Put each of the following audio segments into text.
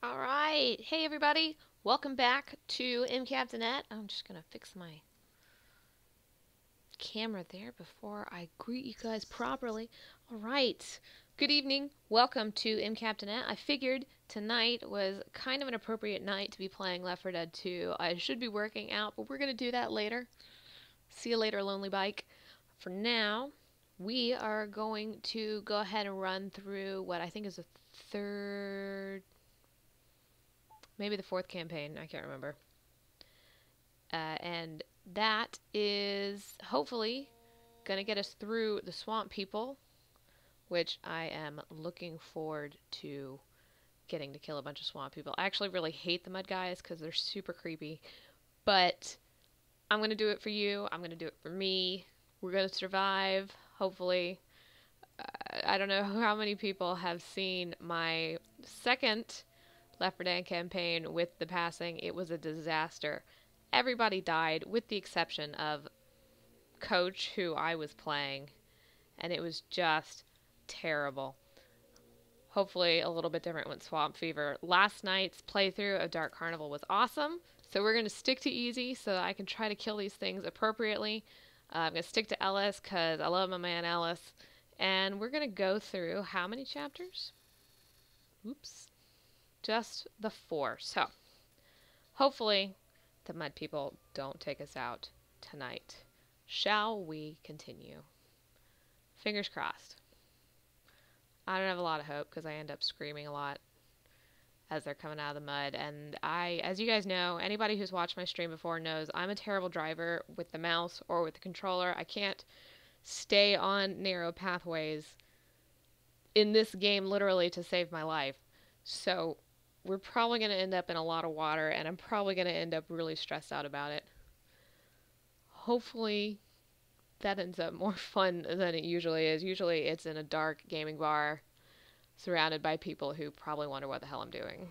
All right. Hey, everybody. Welcome back to MCaptainette. I'm just going to fix my camera there before I greet you guys properly. All right. Good evening. Welcome to MCaptainette. I figured tonight was kind of an appropriate night to be playing Left 4 Dead 2. I should be working out, but we're going to do that later. See you later, Lonely Bike. For now, we are going to go ahead and run through what I think is the third maybe the fourth campaign. I can't remember. Uh, and that is hopefully going to get us through the swamp people, which I am looking forward to getting to kill a bunch of swamp people. I actually really hate the mud guys because they're super creepy, but I'm going to do it for you. I'm going to do it for me. We're going to survive, hopefully. Uh, I don't know how many people have seen my second Left 4 Dead campaign with the passing, it was a disaster. Everybody died, with the exception of Coach, who I was playing, and it was just terrible. Hopefully, a little bit different with Swamp Fever. Last night's playthrough of Dark Carnival was awesome, so we're going to stick to easy so I can try to kill these things appropriately. Uh, I'm going to stick to Ellis because I love my man Ellis. And we're going to go through how many chapters? Oops just the four. So, hopefully, the mud people don't take us out tonight. Shall we continue? Fingers crossed. I don't have a lot of hope because I end up screaming a lot as they're coming out of the mud. And I, as you guys know, anybody who's watched my stream before knows I'm a terrible driver with the mouse or with the controller. I can't stay on narrow pathways in this game literally to save my life. So we're probably going to end up in a lot of water, and I'm probably going to end up really stressed out about it. Hopefully, that ends up more fun than it usually is. Usually, it's in a dark gaming bar surrounded by people who probably wonder what the hell I'm doing.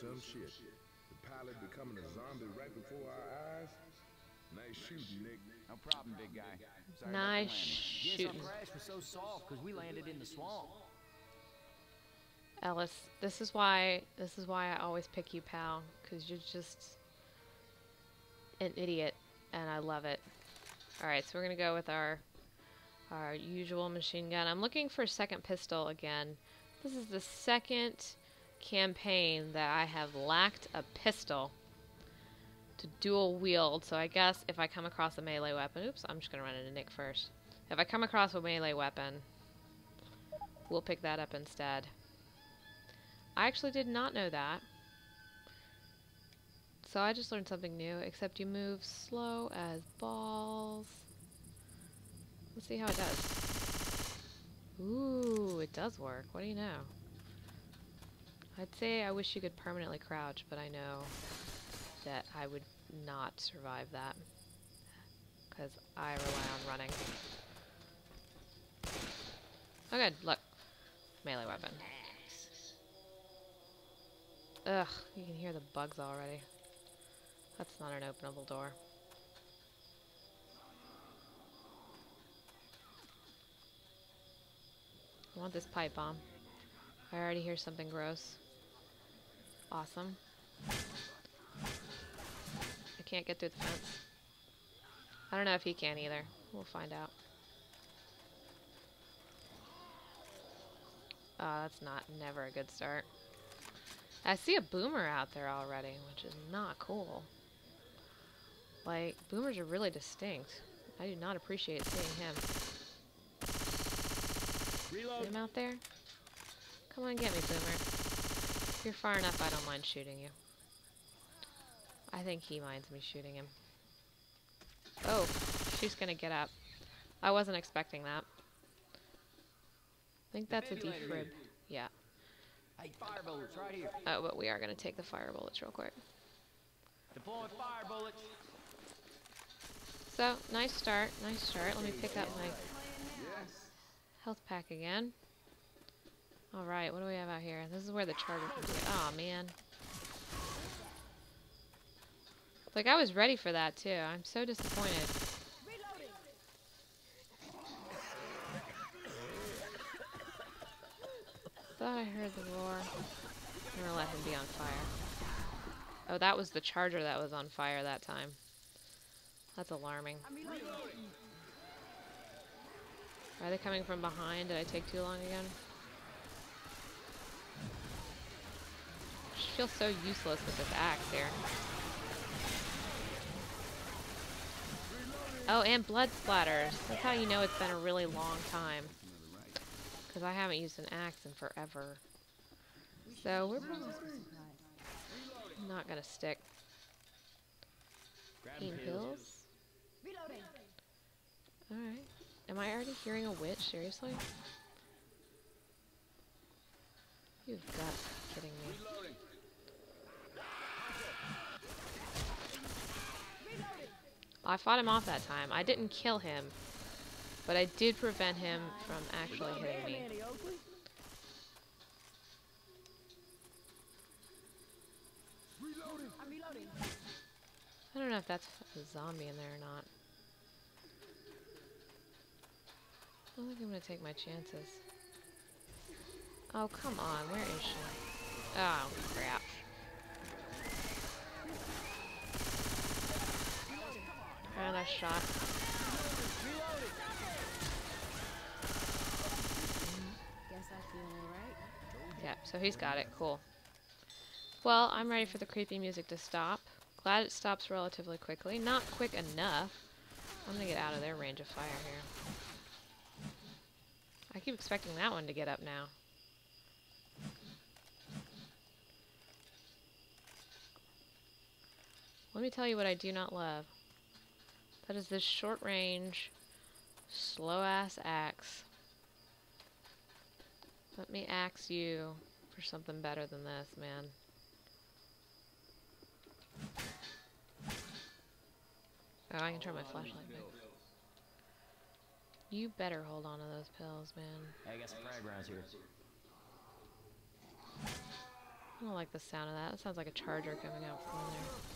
Some shit. The pilot becoming a zombie right before our eyes. Nice shooting, Nick. No problem, big guy. Sorry nice shooting. Guess our crash was so soft because we landed in the swamp. Ellis, this is why this is why I always pick you, pal, because you're just an idiot, and I love it. All right, so we're gonna go with our our usual machine gun. I'm looking for a second pistol again. This is the second campaign that I have lacked a pistol to dual wield. So I guess if I come across a melee weapon, oops, I'm just going to run into Nick first. If I come across a melee weapon, we'll pick that up instead. I actually did not know that. So I just learned something new, except you move slow as balls. Let's see how it does. Ooh, it does work. What do you know? I'd say I wish you could permanently crouch, but I know that I would not survive that. Because I rely on running. Oh good, look. Melee weapon. Ugh, you can hear the bugs already. That's not an openable door. I want this pipe bomb. I already hear something gross. Awesome. I can't get through the fence. I don't know if he can either. We'll find out. Oh, that's not never a good start. I see a boomer out there already, which is not cool. Like, boomers are really distinct. I do not appreciate seeing him. Reload. See him out there? Come on, get me, boomer you're far enough, I don't mind shooting you. I think he minds me shooting him. Oh, she's gonna get up. I wasn't expecting that. I think that's a defib. Yeah. Hey, fire bullets right here. Oh, but we are gonna take the fire bullets real quick. Deploying fire bullets. So, nice start, nice start. Let me pick up my health pack again. Alright, what do we have out here? This is where the charger. Oh man. Like, I was ready for that, too. I'm so disappointed. Thought I heard the roar. I'm gonna let him be on fire. Oh, that was the charger that was on fire that time. That's alarming. Are they coming from behind? Did I take too long again? I just feel so useless with this axe here. Oh, and blood splatters. That's how you know it's been a really long time. Because I haven't used an axe in forever. So we're probably not gonna stick. Grabbing Pain pills. pills? Alright. Am I already hearing a witch? Seriously? You've got to be kidding me. I fought him off that time. I didn't kill him, but I did prevent him from actually hitting me. I don't know if that's a zombie in there or not. I don't think I'm gonna take my chances. Oh, come on. Where is she? Oh, crap. And I shot. Guess I feel alright. Yeah, so he's got it. Cool. Well, I'm ready for the creepy music to stop. Glad it stops relatively quickly. Not quick enough. I'm gonna get out of their range of fire here. I keep expecting that one to get up now. Let me tell you what I do not love. That is this short range, slow ass axe. Let me axe you for something better than this, man. Oh, I can turn my flashlight back. You better hold on to those pills, man. Hey, I got some frag rounds here. I don't like the sound of that. That sounds like a charger coming out from there.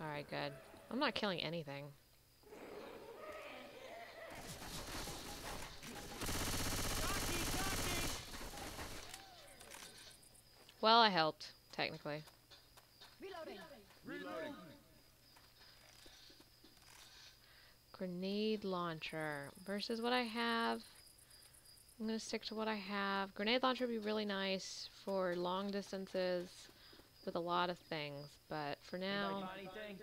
Alright, good. I'm not killing anything. Well, I helped, technically. Grenade launcher versus what I have. I'm gonna stick to what I have. Grenade launcher would be really nice for long distances with a lot of things, but for now. I think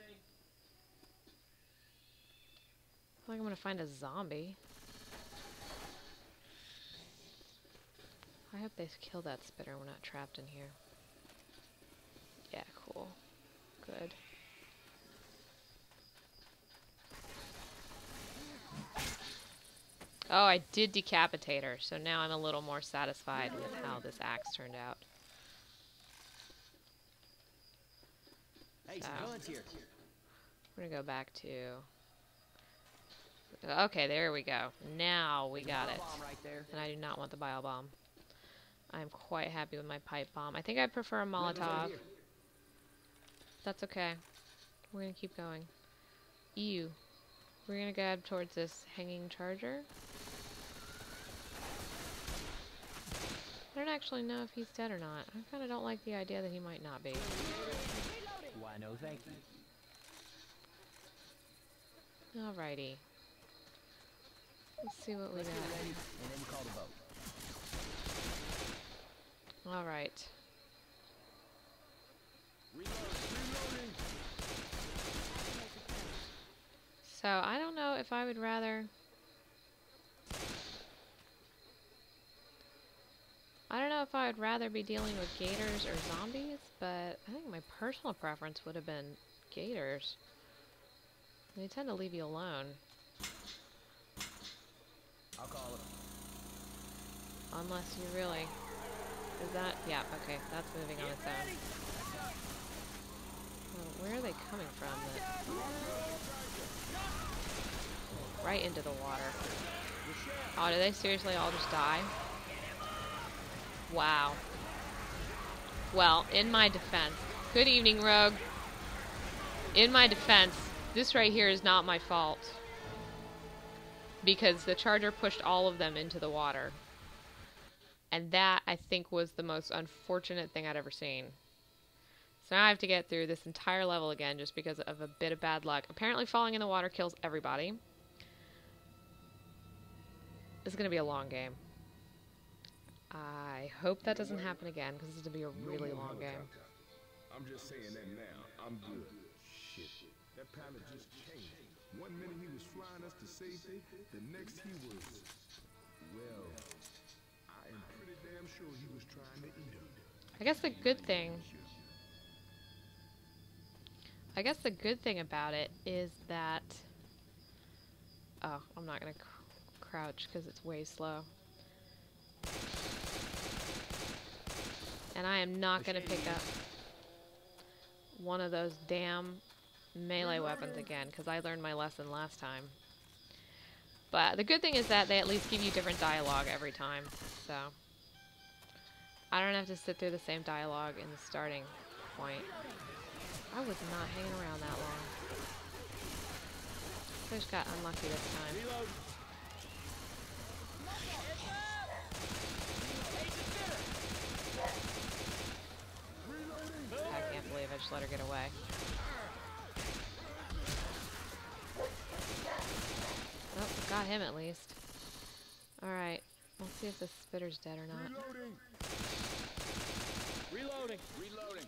I'm gonna find a zombie. I hope they kill that spitter. We're not trapped in here. Yeah, cool. Good. Oh, I did decapitate her, so now I'm a little more satisfied with how this axe turned out. Hey, some So. here. We're gonna go back to. Okay, there we go. Now we got it. Right there. And I do not want the bile bomb. I'm quite happy with my pipe bomb. I think I prefer a Molotov. That's okay. We're gonna keep going. Ew. We're gonna go towards this hanging charger. I don't actually know if he's dead or not. I kinda don't like the idea that he might not be. Why, no, thank you. Alrighty. Let's see what we Let's got. ready, and then call the vote. Alright. So, I don't know if I would rather... I don't know if I would rather be dealing with gators or zombies, but I think my personal preference would have been gators. They tend to leave you alone, I'll call it. unless you really... Is that... Yeah, okay, that's moving on its own. Well, where are they coming from? That... Right into the water. Oh, do they seriously all just die? Wow. Well, in my defense, Good evening, Rogue. In my defense, this right here is not my fault. Because the charger pushed all of them into the water. And that, I think, was the most unfortunate thing I'd ever seen. So now I have to get through this entire level again just because of a bit of bad luck. Apparently falling in the water kills everybody. This is going to be a long game. I hope that doesn't happen again because this is going to be a really No long game. I'm just saying that now. I'm good. Shit. That pilot just changed. One minute he was flying us to safety, the next he was. Well, I am pretty damn sure he was trying to eat him. I guess the good thing I guess the good thing about it is that Oh, I'm not going to cr- crouch because it's way slow. And I am not going to pick up one of those damn melee weapons again because I learned my lesson last time. But the good thing is that they at least give you different dialogue every time, so I don't have to sit through the same dialogue in the starting point. I was not hanging around that long. I just got unlucky this time. I can't believe I just let her get away. Oh, got him at least. Alright, let's see if the spitter's dead or not. Reloading. Reloading.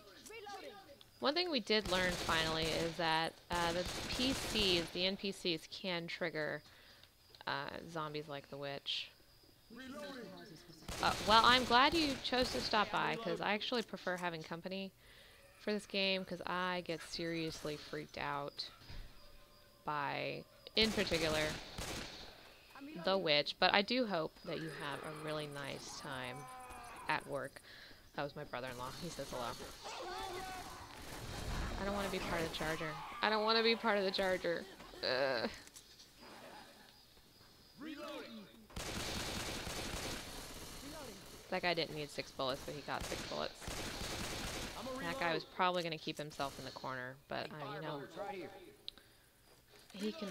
One thing we did learn finally is that uh, the PCs, the NPCs, can trigger uh, zombies like the witch. Uh, well, I'm glad you chose to stop by because I actually prefer having company for this game because I get seriously freaked out by, in particular, the witch. But I do hope that you have a really nice time at work. That was my brother-in-law. He says hello. I don't want to be part of the charger. I don't want to be part of the charger. Ugh. That guy didn't need six bullets, but he got six bullets. That guy was probably going to keep himself in the corner, but uh, you know, he can.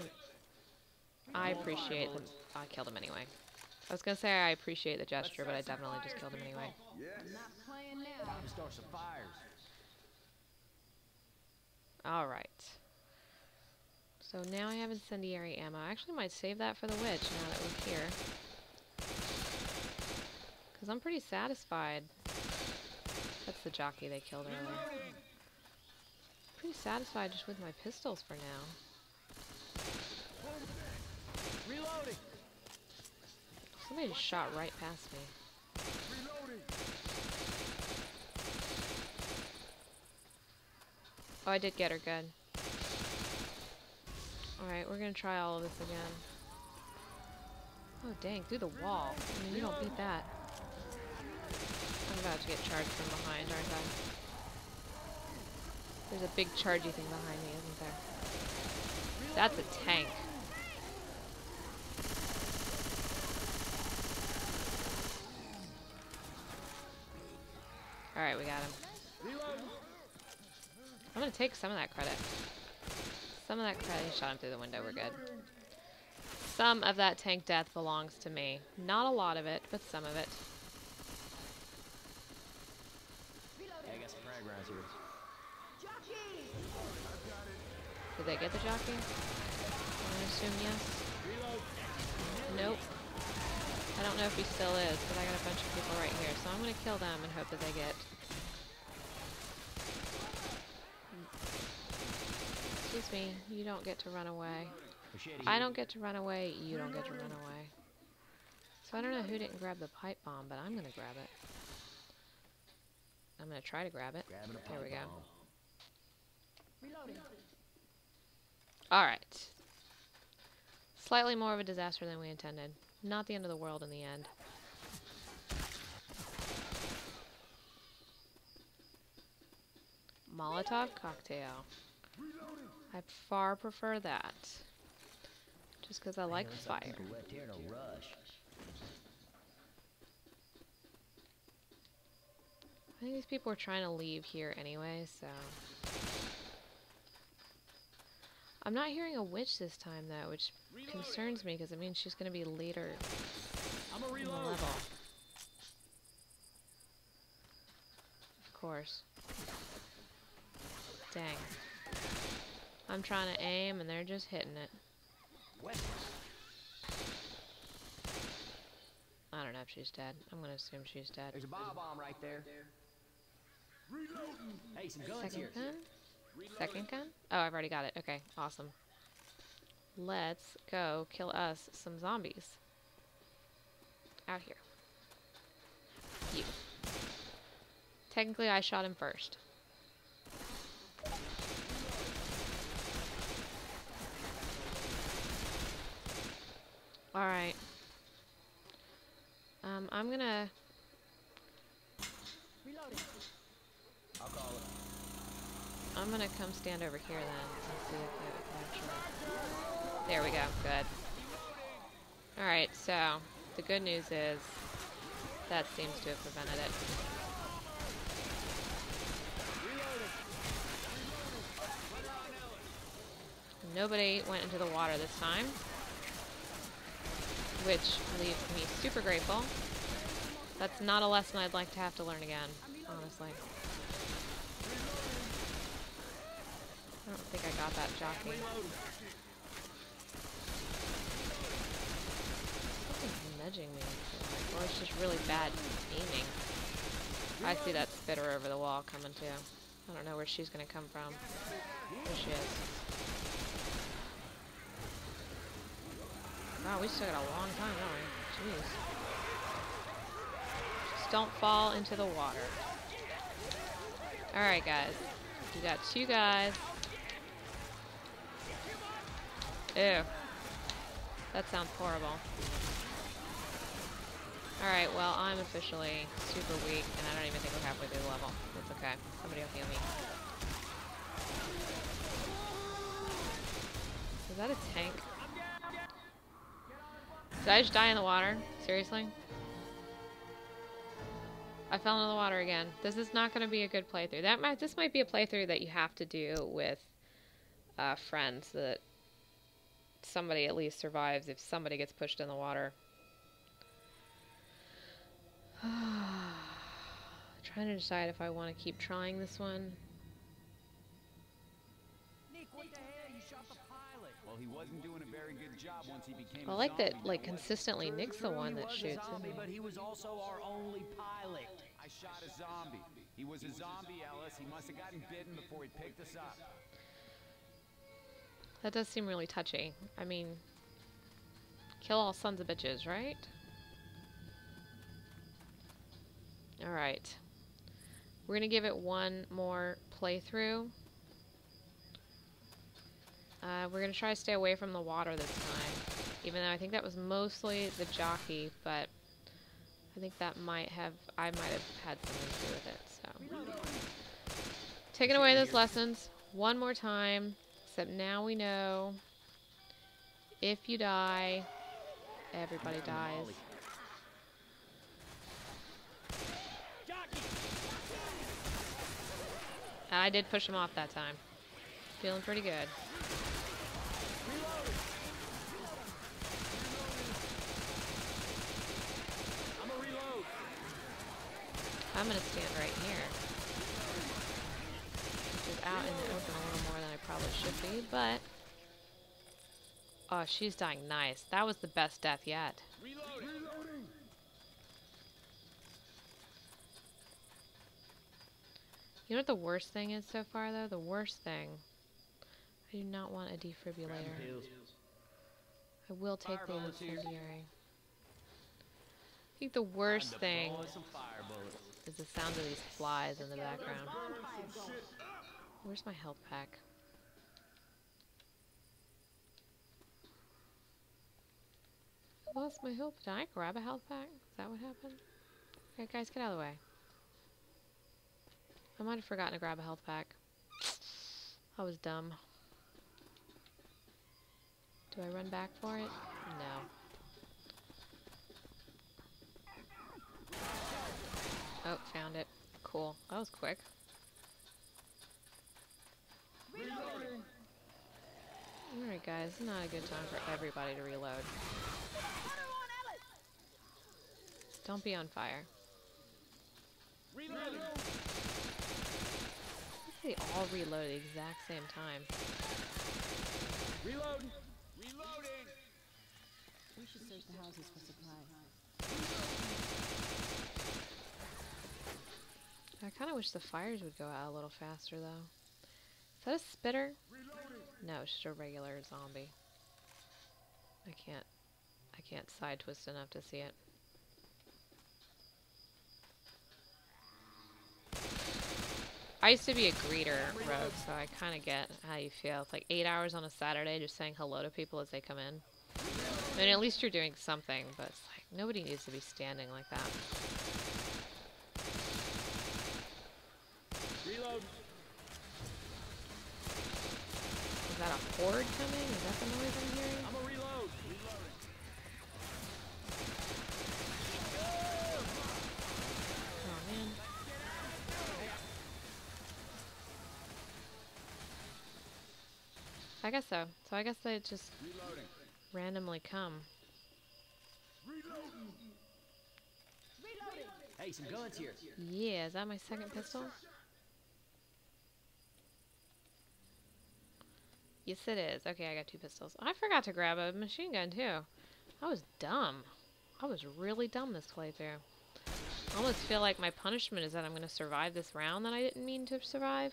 I appreciate. I killed him anyway. I was going to say I appreciate the gesture, but I definitely just killed him anyway. Alright. So now I have incendiary ammo. I actually might save that for the witch now that we're here. Because I'm pretty satisfied. That's the jockey they killed earlier. Pretty satisfied just with my pistols for now. Reloading. Somebody just shot right past me. Oh, I did get her good. Alright, we're gonna try all of this again. Oh dang, through the wall. I mean, you don't beat that. About to get charged from behind, aren't I? There's a big chargy thing behind me, isn't there? That's a tank. Alright, we got him. I'm gonna take some of that credit. Some of that credit. Shot him through the window, we're good. Some of that tank death belongs to me. Not a lot of it, but some of it. Hey, I Did they get the jockey? Gonna assume yes. Nope. I don't know if he still is, but I got a bunch of people right here, so I'm gonna kill them and hope that they get. Excuse me, you don't get to run away. I don't get to run away, you don't get to run away. So I don't know who didn't grab the pipe bomb, but I'm gonna grab it. I'm gonna try to grab it. Grabbing a There we go. bomb. Alright. Slightly more of a disaster than we intended. Not the end of the world in the end. Molotov cocktail. I far prefer that. Just because I like fire. people left here in a rush. I think these people are trying to leave here anyway, so. I'm not hearing a witch this time, though, which concerns me because it means she's going to be later I'm a in the reload. level. Of course. Dang. I'm trying to aim and they're just hitting it. I don't know if she's dead. I'm gonna assume she's dead. There's a bomb right there. Hey, some guns Second here. gun? Second gun? Oh, I've already got it. Okay, awesome. Let's go kill us some zombies. Out here. You. Technically, I shot him first. Alright. Um, I'm gonna Reloading. I'm gonna come stand over here then and see if it actually. There we go. Good. All right. So the good news is that seems to have prevented it. Nobody went into the water this time, which leaves me super grateful. That's not a lesson I'd like to have to learn again, honestly. I don't think I got that jockey. Something's nudging me, or it's just really bad aiming. I see that spitter over the wall coming too. I don't know where she's gonna come from. There she is. Wow, we still got a long time, don't we? Jeez. Just don't fall into the water. Alright, guys. You got two guys. Ew. That sounds horrible. Alright, well, I'm officially super weak, and I don't even think we're halfway through the level. It's okay. Somebody will heal me. Is that a tank? Did I just die in the water? Seriously? I fell into the water again. This is not going to be a good playthrough. That might this might be a playthrough that you have to do with uh, friends that somebody at least survives if somebody gets pushed in the water. trying to decide if I want to keep trying this one. Nick, what the hell? You shot the pilot. Well, he wasn't doing a very good job once he became I a like that, like consistently Nick's the one that a shoots. zombie, but he? he was also our only pilot. I shot a zombie. He was a zombie, Ellis. He must have gotten bitten before he picked us up. That does seem really touchy. I mean, kill all sons of bitches, right? Alright. We're gonna give it one more playthrough. Uh, we're gonna try to stay away from the water this time. Even though I think that was mostly the jockey, but I think that might have, I might have had something to do with it, so. Taking away those lessons one more time. Except now we know if you die, everybody dies. I did push him off that time. Feeling pretty good. I'm. Gonna stand right here. Is out in the open probably should be, but... Oh, she's dying nice. That was the best death yet. You know what the worst thing is so far, though? The worst thing. I do not want a defibrillator. I will take the Fire here. incendiary. I think the worst thing blow us some fire bullets. is the sound of these flies in the background. Where's my health pack? Lost my health. Did I grab a health pack? Is that what happened? Okay, guys, get out of the way. I might have forgotten to grab a health pack. I was dumb. Do I run back for it? No. Oh, found it. Cool. That was quick. Alright guys, not a good time for everybody to reload. Don't be on fire. Reloading. They all reload at the exact same time. Reloading. Reloading! We should search the houses for supplies. I kind of wish the fires would go out a little faster though. Is that a spitter? No, it's just a regular zombie. I can't I can't side twist enough to see it. I used to be a greeter rogue, so I kind of get how you feel. It's like eight hours on a Saturday just saying hello to people as they come in. I mean, at least you're doing something, but it's like nobody needs to be standing like that. Reload. Is that a horde coming? Is that the noise I'm hearing? I'm a reload. Oh man. I guess so. So I guess they just Reloading. randomly come. Hey, some guns here. Yeah, is that my second pistol? Yes, it is. Okay, I got two pistols. I forgot to grab a machine gun, too. I was dumb. I was really dumb this playthrough. I almost feel like my punishment is that I'm going to survive this round that I didn't mean to survive.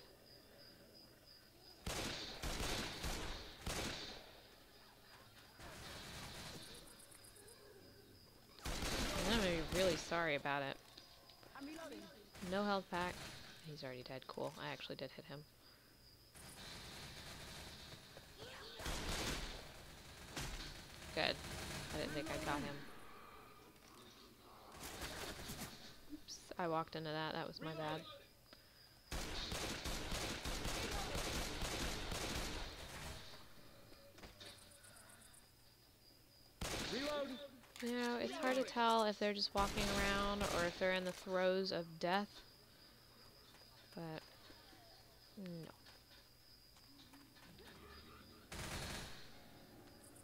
And I'm going to be really sorry about it. No health pack. He's already dead. Cool. I actually did hit him. Good. I didn't think I got him. Oops. I walked into that. That was my bad. Reload. You know, it's hard to tell if they're just walking around or if they're in the throes of death. But, no.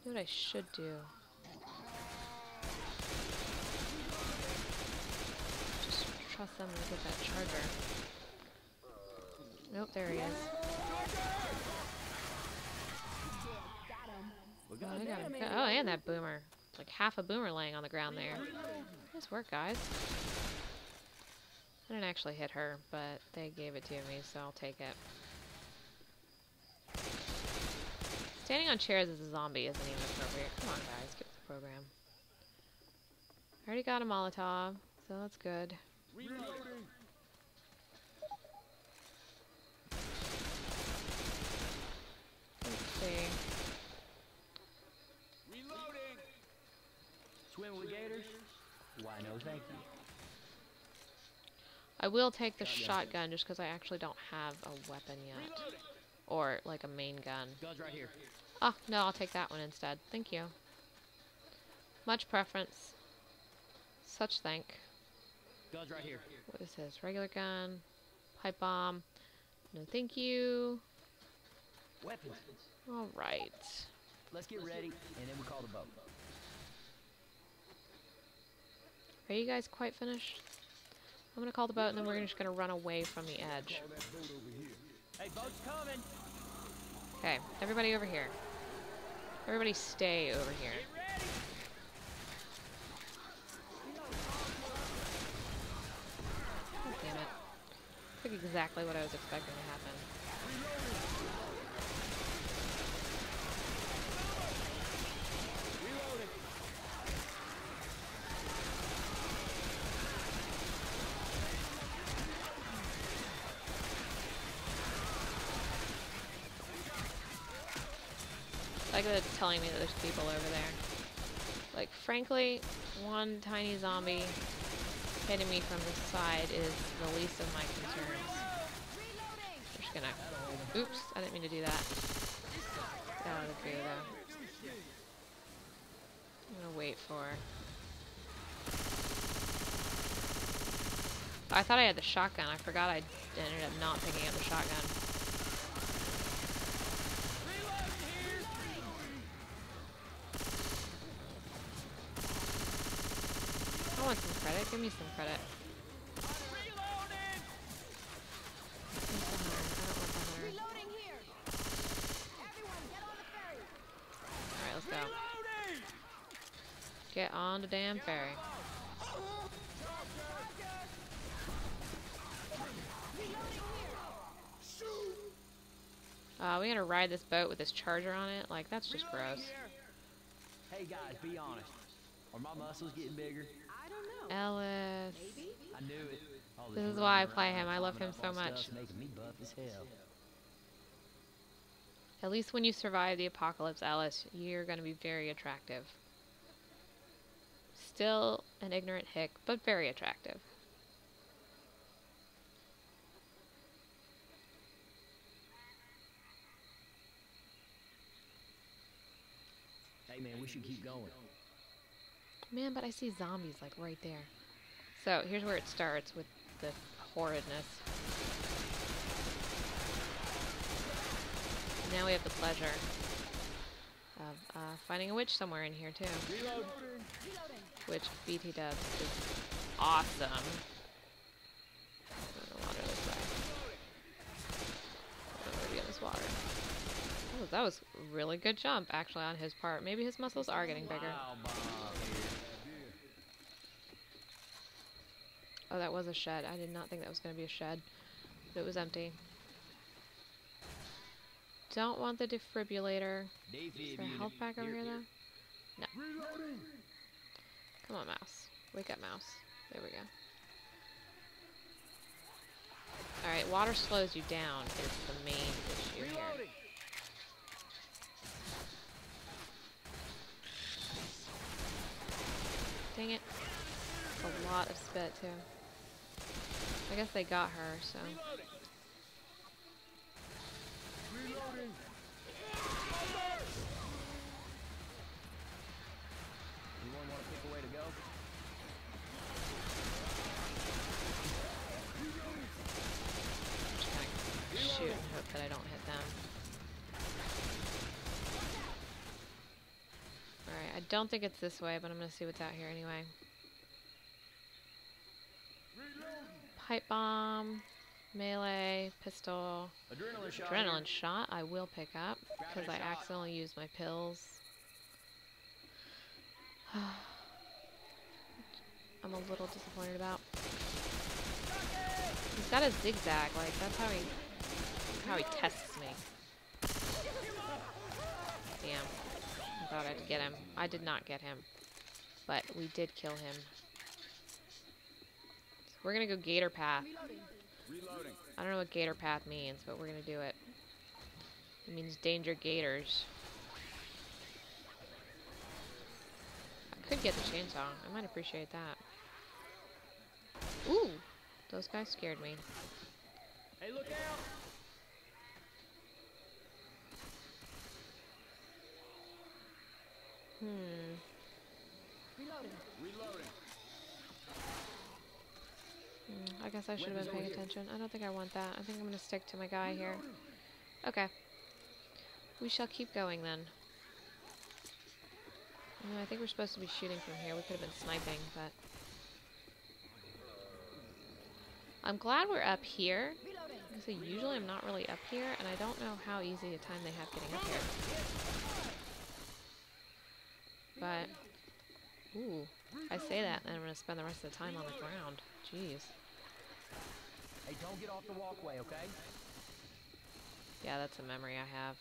What I should do? Just trust them to get that charger. Nope, there he is. Oh, got they got him. Oh, and that boomer. Like half a boomer laying on the ground there. Nice work, guys. I didn't actually hit her, but they gave it to me, so I'll take it. Standing on chairs as a zombie isn't even appropriate. Come on, guys, get the program. I already got a Molotov, so that's good. Reloading. Let's see. Swim with gators? Why no, thank you. I will take the shotgun just because I actually don't have a weapon yet. Or, like, a main gun. Guns right here. Oh, no, I'll take that one instead. Thank you. Much preference. Such thank. Guns right here. What is this? Regular gun. Pipe bomb. No thank you. Weapons. Alright. Let's get ready, and then we call the boat. Are you guys quite finished? I'm gonna call the boat and then we're just gonna run away from the edge. Hey, boat's coming. Okay, everybody over here. Everybody stay over here. God damn it. Took exactly what I was expecting to happen. Reloading. Like that it's telling me that there's people over there. Like, frankly, one tiny zombie hitting me from the side is the least of my concerns. I'm just gonna... Oops, I didn't mean to do that. Get out of the though. I'm gonna wait for... I thought I had the shotgun. I forgot I ended up not picking up the shotgun. I want some credit. Give me some credit. Give me some hunter. I don't want the hunter. Reloading here! Everyone, get on the ferry! Alright, let's go. Get on the damn ferry. Uh, we gotta ride this boat with this charger on it. Like, that's just gross. Hey guys, be honest. Are my muscles getting bigger? I. Ellis. I knew it. This is why I play him. I love him so much. stuff's Making me buff as hell. At least when you survive the apocalypse, Ellis, you're gonna be very attractive. Still an ignorant hick, but very attractive. Hey man, we should keep going. Man, but I see zombies like right there. So here's where it starts with the horridness. Now we have the pleasure of uh, finding a witch somewhere in here too, Reload. which BT dubs is awesome. Know get this water. Oh, that was really good jump actually on his part. Maybe his muscles are getting bigger. Wow, Bob here. Oh, that was a shed. I did not think that was going to be a shed. But it was empty. Don't want the defibrillator. Is there a health pack over here, though? No. Come on, mouse. Wake up, mouse. There we go. Alright, water slows you down is the main issue here. Dang it. A lot of spit, too. I guess they got her, so... Anyone want to pick a to go? shoot and hope that I don't hit them. Alright, I don't think it's this way, but I'm gonna see what's out here anyway. Pipe bomb, melee, pistol, Adrenaline shot. adrenaline shot I will pick up because I shot. accidentally used my pills. I'm a little disappointed about. He's got a zigzag, like that's how he how he tests me. Damn. I thought I'd get him. I did not get him. But we did kill him. We're gonna go gator path. Reloading. I don't know what gator path means, but we're gonna do it. It means danger gators. I could get the chainsaw. I might appreciate that. Ooh! Those guys scared me. Hey, look out! Hmm. Reloading. Mm, I guess I should have been paying attention. I don't think I want that. I think I'm gonna stick to my guy here. Okay. We shall keep going then. I think we're supposed to be shooting from here. We could have been sniping, but... I'm glad we're up here. Because usually I'm not really up here, and I don't know how easy a time they have getting up here. But, ooh, I say that, and I'm going to spend the rest of the time on the ground. Jeez. Hey, don't get off the walkway, okay? Yeah, that's a memory I have.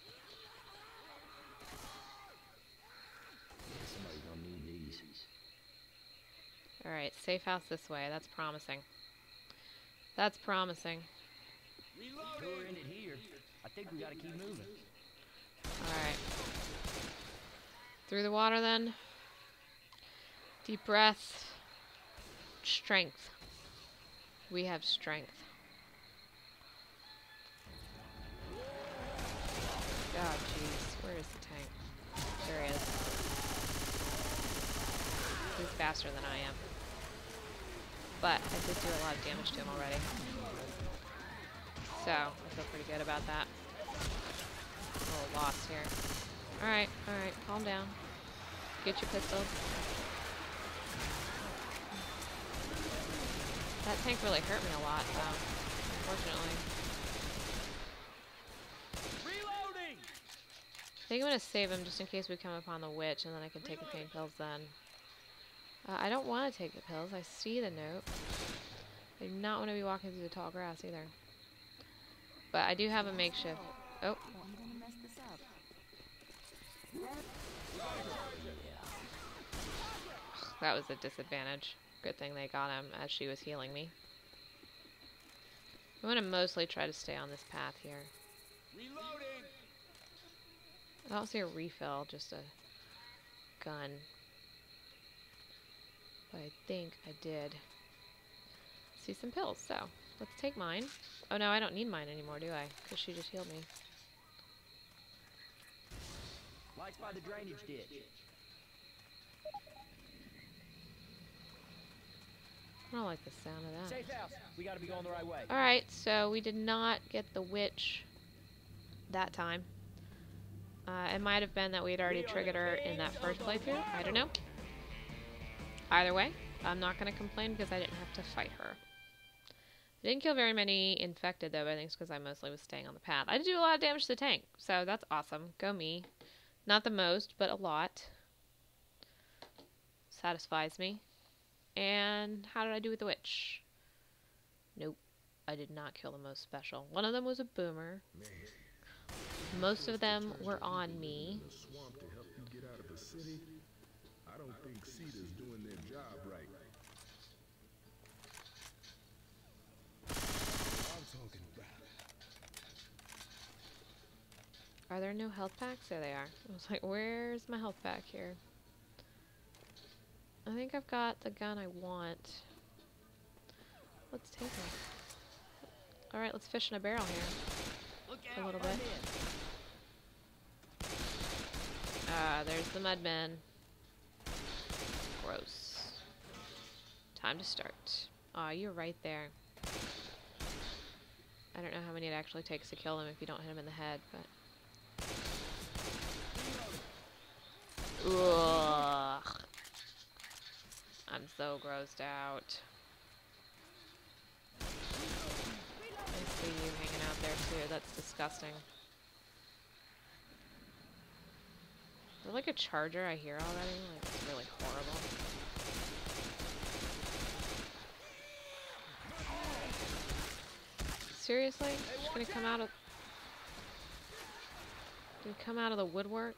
Somebody's gonna need these. Alright, safe house this way. That's promising. That's promising. Ended here. I think we gotta keep moving. Alright. Through the water then. Deep breath. Strength. We have strength. God, jeez. Where is the tank? There he is. He's faster than I am. but I did do a lot of damage to him already. So, I feel pretty good about that. A little lost here. Alright, alright, calm down. Get your pistol. That tank really hurt me a lot, though, unfortunately. Reloading! I think I'm gonna save him just in case we come upon the witch, and then I can take the pain pills then. Uh, I don't want to take the pills. I see the note. I do not want to be walking through the tall grass either. But I do have a makeshift. Oh, that was a disadvantage. Good thing they got him as she was healing me. I'm gonna mostly try to stay on this path here. Reloading! I don't see a refill, just a gun. But I think I did see some pills, so let's take mine. Oh no, I don't need mine anymore, do I? Because she just healed me. Lights by the drainage ditch. I don't like the sound of that. Safe house. We gotta be going the right way. Alright, so we did not get the witch that time. Uh, it might have been that we had already triggered her in that first playthrough. I don't know. Either way, I'm not going to complain because I didn't have to fight her. I didn't kill very many infected though, but I think it's because I mostly was staying on the path. I did do a lot of damage to the tank, so that's awesome. Go me. Not the most, but a lot. Satisfies me. And how did I do with the witch? Nope. I did not kill the most special. One of them was a boomer. Most of them were on me. I don't think doing their job right. Are there no health packs? There they are. I was like, where's my health pack here? I think I've got the gun I want. Let's take it. Alright, let's fish in a barrel here. A little bit. Ah, there's the mudman. Gross. Time to start. Aw, you're right there. I don't know how many it actually takes to kill him if you don't hit him in the head, but... Ugh. I'm so grossed out. I see you there too. That's disgusting. Is there like a charger I hear already? Like, it's really horrible. Seriously? She's gonna come out of... Gonna come out of the woodwork?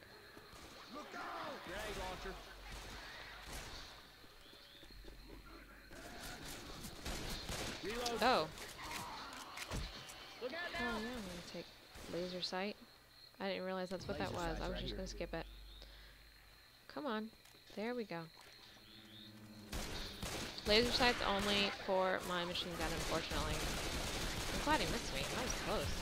Oh. Oh yeah. I'm gonna take laser sight. I didn't realize that's what that was. I was right just gonna skip it. Come on. There we go. Laser sight's only for my machine gun, unfortunately. I'm glad he missed me. That was close.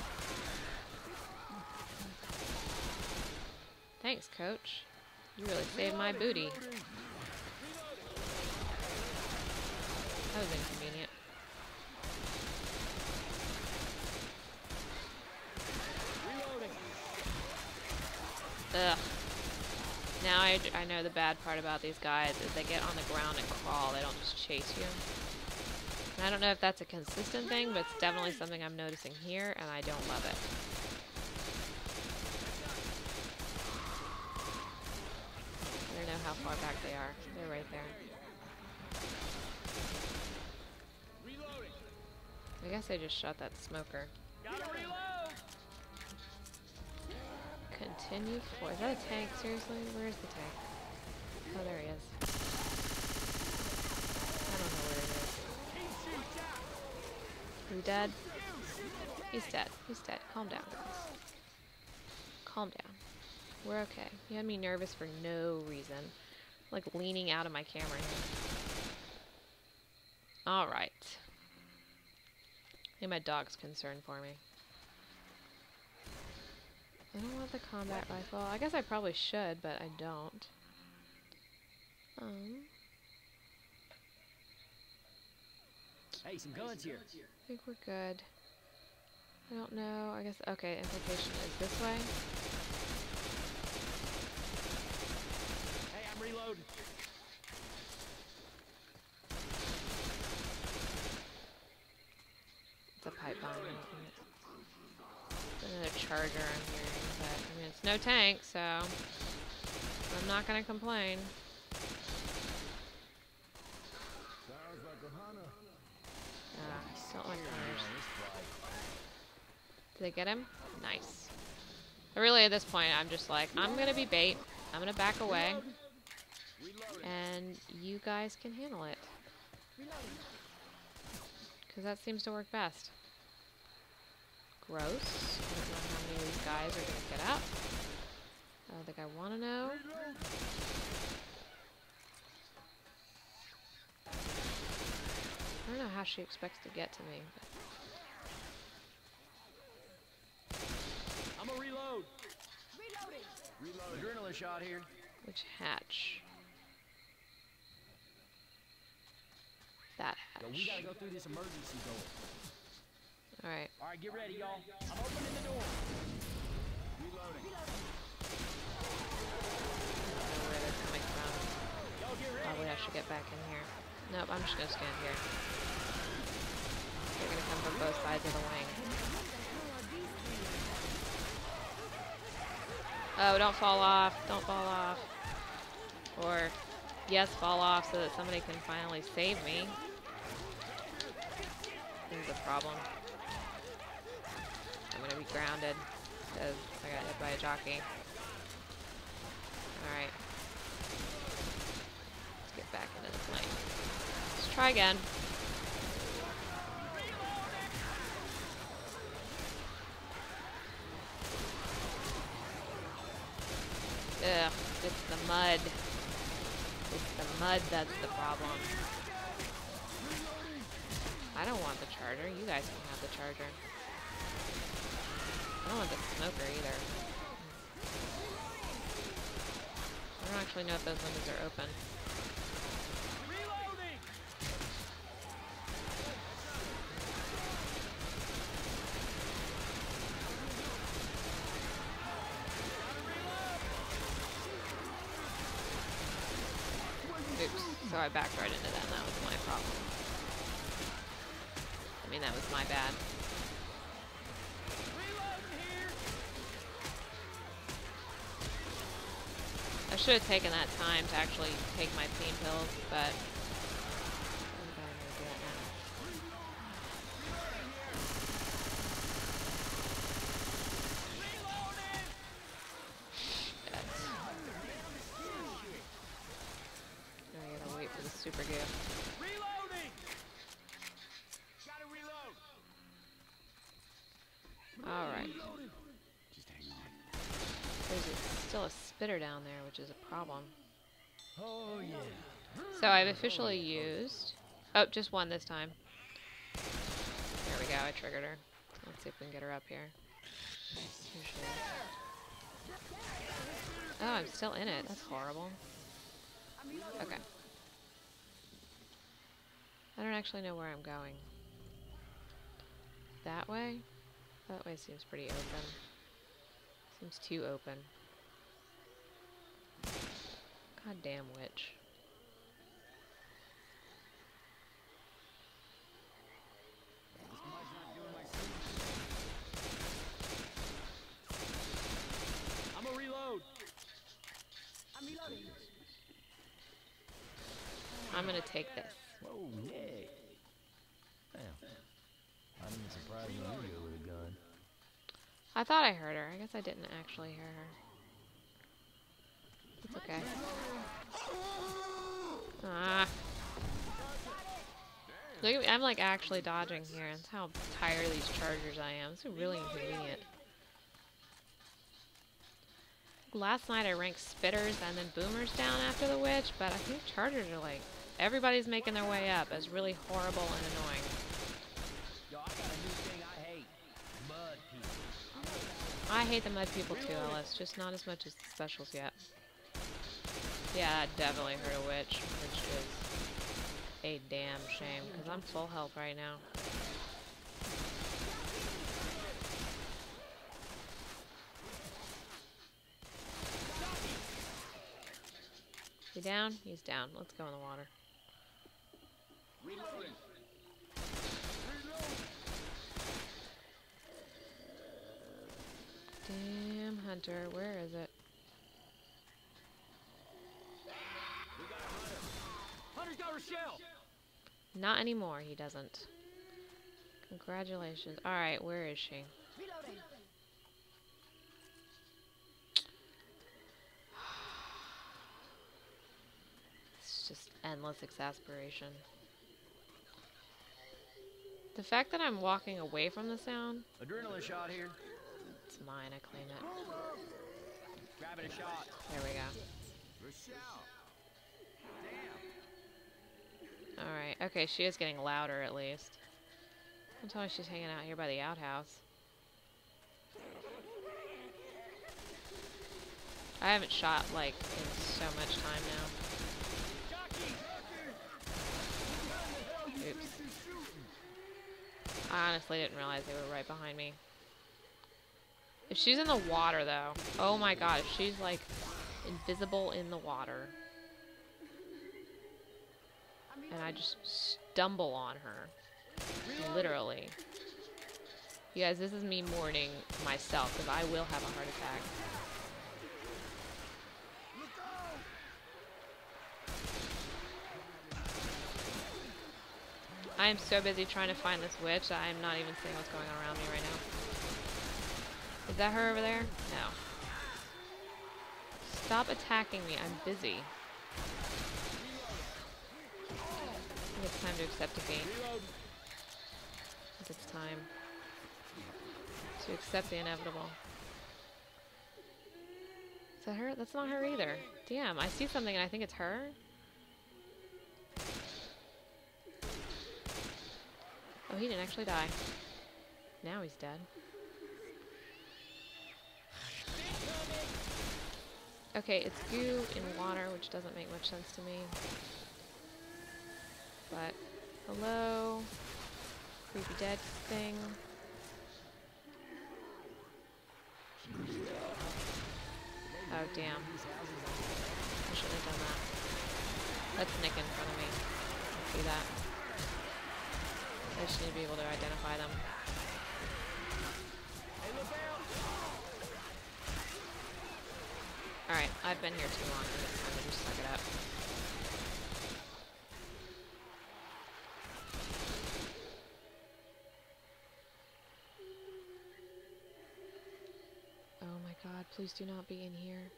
Thanks, coach. You really saved my booty. That was inconvenient. Reloading. Ugh. Now I, I know the bad part about these guys is they get on the ground and crawl. They don't just chase you. And I don't know if that's a consistent thing, but it's definitely something I'm noticing here, and I don't love it. I don't know how far back they are. They're right there. I guess I just shot that smoker. Continue for. Is that a tank? Seriously? Where is the tank? Oh, there he is. I don't know where he is. He dead? He's dead. He's dead. Calm down, guys. Calm down. We're okay. You had me nervous for no reason. Like leaning out of my camera. Alright. I think my dog's concerned for me. I don't want the combat rifle. I guess I probably should, but I don't. Um. Hey, some guns here. I think we're good. I don't know. I guess okay. Implication is this way. Hey, I'm reloading. It's a pipe bomb. isn't it? There's Another charger I'm hearing, but I mean it's no tank, so I'm not gonna complain. Ah, still like hunters. Did they get him? Nice. But really, at this point, I'm just like, I'm gonna be bait. I'm gonna back away, and you guys can handle it. Because that seems to work best. Gross. I don't know how many of these guys are gonna get up. I don't think I want to know. I don't know how she expects to get to me. But I'm gonna reload. Reloading. Adrenaline shot here. which hatch? That Yo, we gotta hatch. go through this emergency door. Alright. All right, get ready, y'all. I'm opening the door. Reloading. Where they're coming from. Y'all get ready. Probably I should get back in here. Nope, I'm just gonna stand here. They're gonna come from both sides of the wing. Oh, don't fall off. Don't fall off. Or, yes, fall off so that somebody can finally save me. This is a problem. Be grounded because I got hit by a jockey. Alright. Let's get back into the plane. Let's try again. Ugh, it's the mud. It's the mud that's the problem. I don't want the charger. You guys can have the charger. I don't want the smoker either. I don't actually know if those windows are open. Oops. So I backed right into that and that was my problem. I mean, that was my bad. Should have taken that time to actually take my pain pills, but I'm going to do it now. Shit. Now I gotta wait for the super goo. Reloading. Gotta reload. Alright. Just hang on. There's a, still a spitter down there, which is a problem. Oh yeah. So I've officially used. Oh, just one this time. There we go. I triggered her. Let's see if we can get her up here. Oh, I'm still in it. That's horrible. Okay. I don't actually know where I'm going. That way? That way seems pretty open. Seems too open. Goddamn witch. I'm gonna reload. I'm reloading. I'm gonna take this. Oh yeah. Damn. I'm even surprised when you with a gun. I thought I heard her. I guess I didn't actually hear her. It's okay. Ah. Look at me. I'm like actually dodging here. That's how tired of these chargers I am. It's really inconvenient. Last night I ranked spitters and then boomers down after the witch, but I think chargers are like everybody's making their way up as really horrible and annoying. I got a new thing I hate. I hate the mud people too, Ellis. Just not as much as the specials yet. Yeah, that definitely hurt a witch, which is a damn shame, because I'm full health right now. He down? He's down. Let's go in the water. Reloading. Damn, Hunter, where is it? Hunter's got Rochelle. Not anymore, he doesn't. Congratulations. Alright, where is she? Reloading. It's just endless exasperation. The fact that I'm walking away from the sound, Adrenaline shot here. it's mine, I claim it. Grabbing a shot. There we go. Rochelle. Alright, okay, she is getting louder at least. Don't tell me she's hanging out here by the outhouse. I haven't shot, like, in so much time now. Oops. I honestly didn't realize they were right behind me. If she's in the water, though, oh my god, if she's, like, invisible in the water, and I just stumble on her, literally. You guys, this is me mourning myself, because I will have a heart attack. I am so busy trying to find this witch I am not even seeing what's going on around me right now. Is that her over there? No. Stop attacking me. I'm busy. Think it's time to accept defeat. It's time to accept the inevitable. Is that her? That's not her either. Damn, I see something and I think it's her. Oh, he didn't actually die. Now he's dead. Okay, it's goo in water, which doesn't make much sense to me. But, hello? Creepy dead thing. Oh, damn. I shouldn't have done that. That's Nick in front of me. See that. I just need to be able to identify them. Alright, I've been here too long. I think it's time to just suck it up. Oh my god, please do not be in here.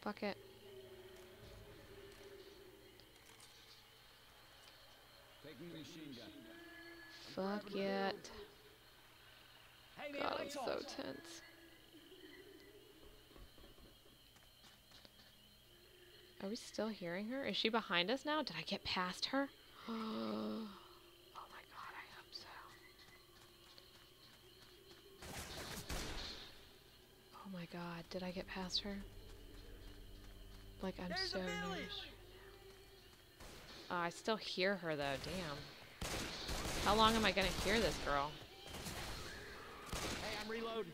Fuck it. Taking the machine gun. Fuck it. God, I'm so tense. Are we still hearing her? Is she behind us now? Did I get past her? oh my god, I hope so. Oh my god, did I get past her? Like, I'm There's so the nervous. village. Oh, I still hear her though, damn. How long am I gonna hear this girl? Hey, I'm reloading.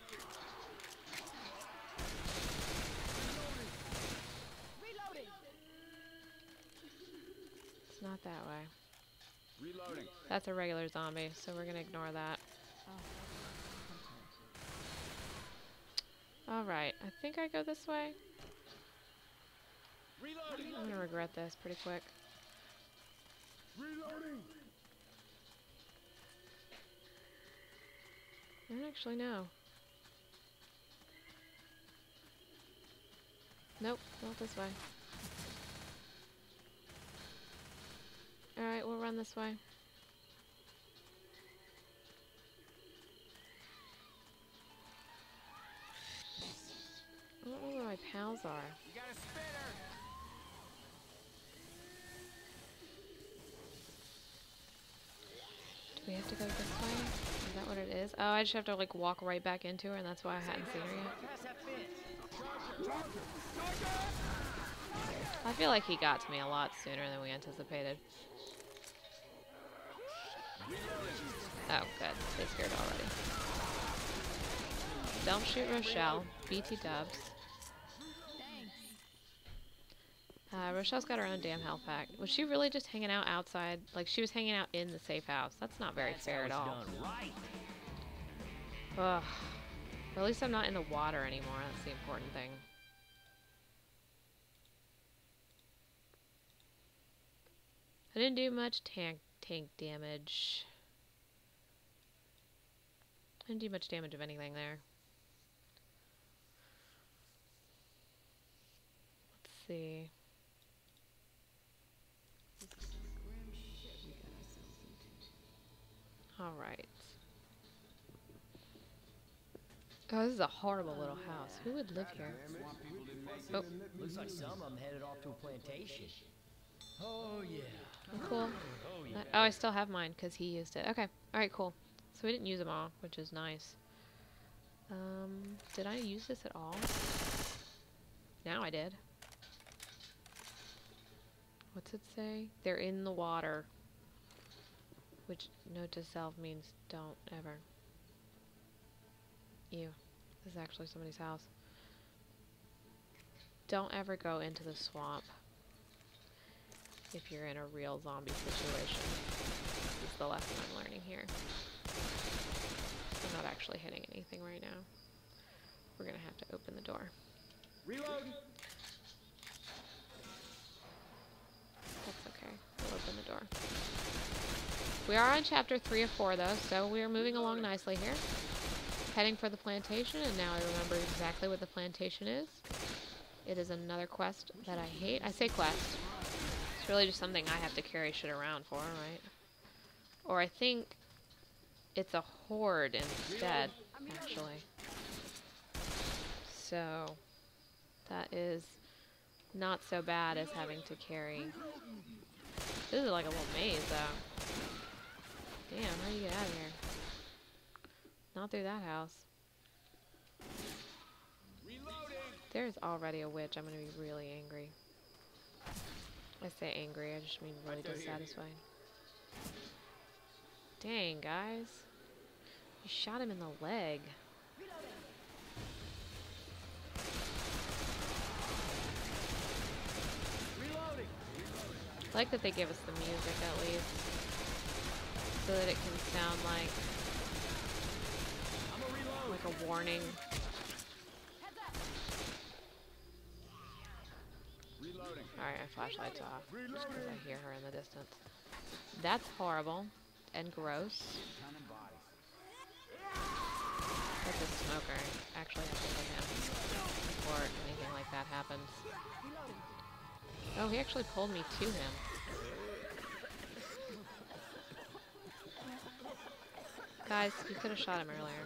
Reloading. It's not that way. Reloading. That's a regular zombie, so we're gonna ignore that. Oh. Alright, I think I go this way. Reloading. I'm gonna regret this pretty quick. Reloading! I don't actually know. Nope, not this way. Alright, we'll run this way. I don't know where my pals are. You got a spitter. Do we have to go this way? Is that what it is? Oh, I just have to like walk right back into her and that's why I hadn't seen her yet. Pass that fence. I feel like he got to me a lot sooner than we anticipated. Oh, good. They scared already. Don't shoot Rochelle. BT dubs. Uh, Rochelle's got her own damn health pack. Was she really just hanging out outside? Like, she was hanging out in the safe house. That's not very That's fair at all. done. Ugh. Or at least I'm not in the water anymore. That's the important thing. I didn't do much tank tank damage. I didn't do much damage of anything there. Let's see. All right. Oh, this is a horrible little house. Who would live here? Oh, Looks like some of them headed off to a plantation. Oh yeah. cool. Oh yeah. Oh, I still have mine because he used it. Okay. All right, cool. So we didn't use them all, which is nice. Um, did I use this at all? Now I did. What's it say? They're in the water. Which note to self means don't ever. Ew. This is actually somebody's house. Don't ever go into the swamp if you're in a real zombie situation. This is the lesson I'm learning here. I'm not actually hitting anything right now. We're gonna have to open the door. Reloading. That's okay. We'll open the door. We are on chapter 3 of 4 though, so we are moving along nicely here. Heading for the plantation, and now I remember exactly what the plantation is. It is another quest that I hate. I say quest. It's really just something I have to carry shit around for, right? Or I think it's a horde instead, actually. So, that is not so bad as having to carry. This is like a little maze, though. Damn, how do you get out of here? Not through that house. There's already a witch. I'm gonna be really angry. I say angry, I just mean really dissatisfied. Dang, guys. You shot him in the leg. I like that they give us the music at least. So that it can sound like like a warning. Alright, my flashlight's off. Just because I hear her in the distance. That's horrible and gross. That's a smoker. Actually, have to hit him before anything like that happens. Oh, he actually pulled me to him. Guys, you could have shot him earlier.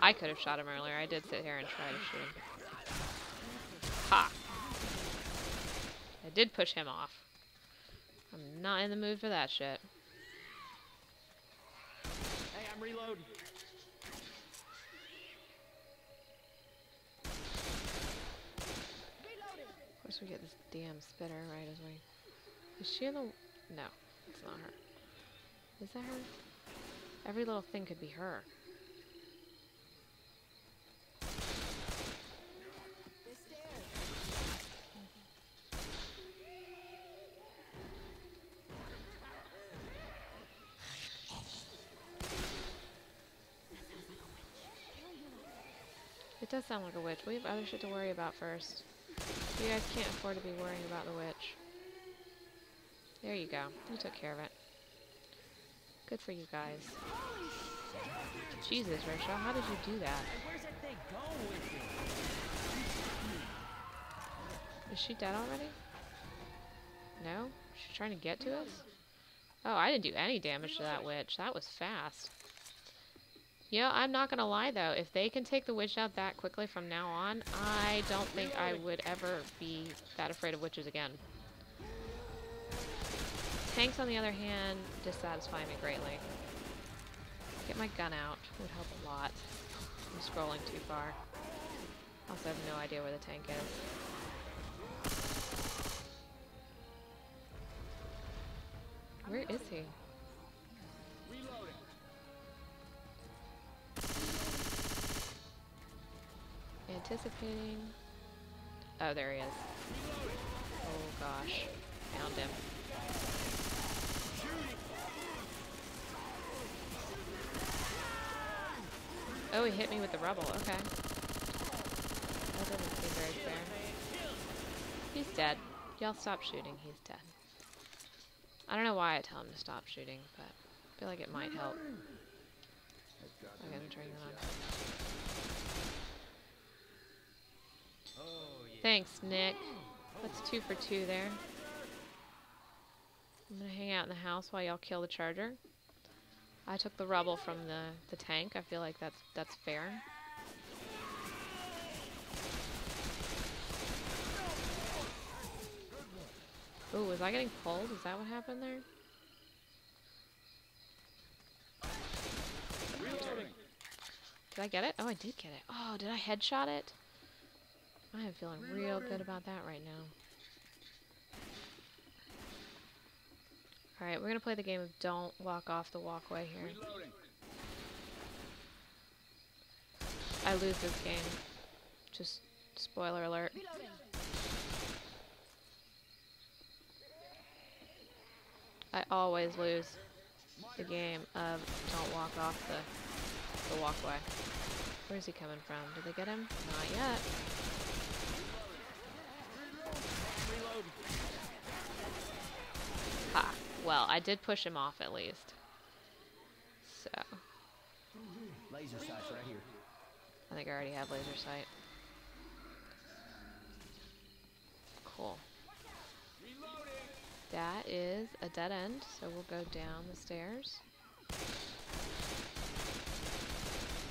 I could have shot him earlier. I did sit here and try to shoot him. Ha! I did push him off. I'm not in the mood for that shit. Hey, I'm reloading. Of course, we get this damn spitter right as we. Is she in the? No, it's not her. Is that her? Every little thing could be her. It does sound like a witch. We have other shit to worry about first. You guys can't afford to be worrying about the witch. There you go. You took care of it. Good for you guys. Jesus, Rachel, how did you do that? Is she dead already? No? She's trying to get to us? Oh, I didn't do any damage to that witch. That was fast. You know, I'm not gonna lie though, if they can take the witch out that quickly from now on, I don't think I would ever be that afraid of witches again. Tanks, on the other hand, dissatisfy me greatly. Get my gun out would help a lot. I'm scrolling too far. Also have no idea where the tank is. Where is he? Anticipating. Oh, there he is. Oh gosh. Found him. Oh, he hit me with the rubble. Okay. That doesn't seem very fair. He's dead. Y'all stop shooting. He's dead. I don't know why I tell him to stop shooting, but I feel like it might help. I gotta turn that on. Thanks, Nick. That's two for two there. I'm gonna hang out in the house while y'all kill the charger. I took the rubble from the, the tank. I feel like that's that's fair. Ooh, was I getting pulled? Is that what happened there? Did I get it? Oh, I did get it. Oh, did I headshot it? I am feeling real good about that right now. Alright, we're gonna play the game of don't walk off the walkway here. I lose this game. Just spoiler alert. Reloading. I always lose the game of don't walk off the, the walkway. Where's he coming from? Did they get him? Not yet. Well, I did push him off at least. So, Laser sights right here. I think I already have laser sight. Cool. That is a dead end, so we'll go down the stairs.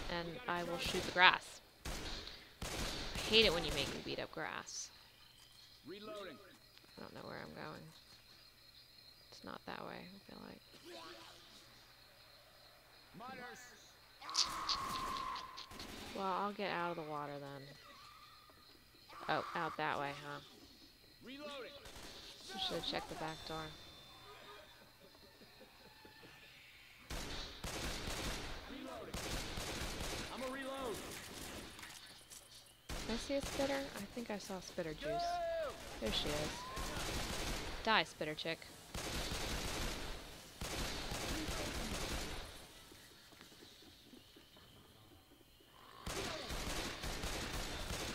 And I will shoot the grass. I hate it when you make me beat up grass. Reloading. I don't know where I'm going. It's not that way, I feel like. Well, I'll get out of the water then. Oh, out that way, huh? Reloading. I should the back door. Reloading. I'm a reload. Did I see a spitter? I think I saw spitter juice. There she is. Die, spitter chick.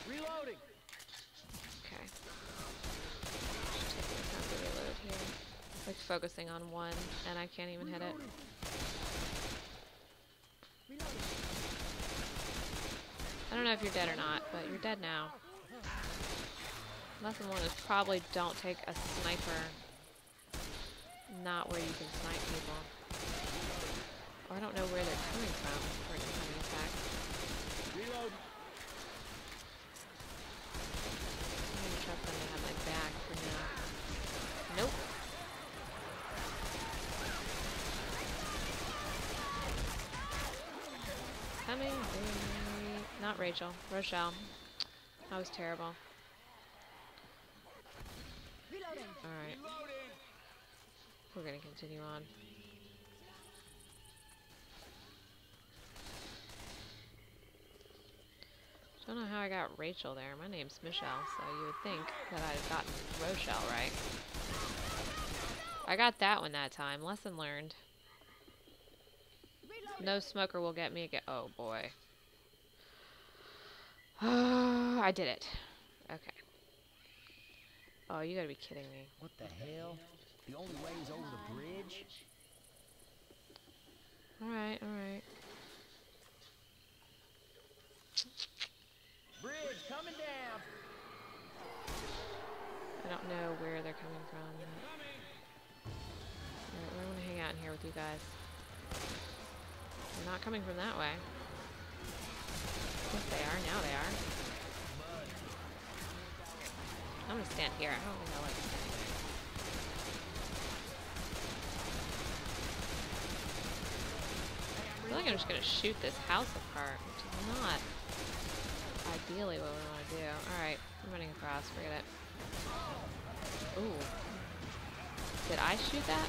Reloading. Okay. Just taking the time to reload here. Like focusing on one, and I can't even hit it. I don't know if you're dead or not, but you're dead now. Lesson one is probably don't take a sniper not where you can snipe people. Or I don't know where they're coming from for an incoming attack. Reload. I'm gonna trust them to have my back for now. Nope. Coming. Wait. Not Rachel. Rochelle. That was terrible. Alright. We're gonna continue on. Don't know how I got Rachel there. My name's Michelle, so you would think that I'd gotten Rochelle right. I got that one that time. Lesson learned. No smoker will get me again. Oh boy. I did it. Okay. Oh, you gotta be kidding me. What the hell? The only way is over the bridge? Alright, alright. Bridge coming down. I don't know where they're coming from. Alright, we're gonna hang out in here with you guys. They're not coming from that way. Yes, they are. Now they are. I'm gonna stand here. I don't think I like standing there. I feel like I'm just gonna shoot this house apart, which is not ideally what we want to do. Alright, I'm running across. Forget it. Ooh. Did I shoot that?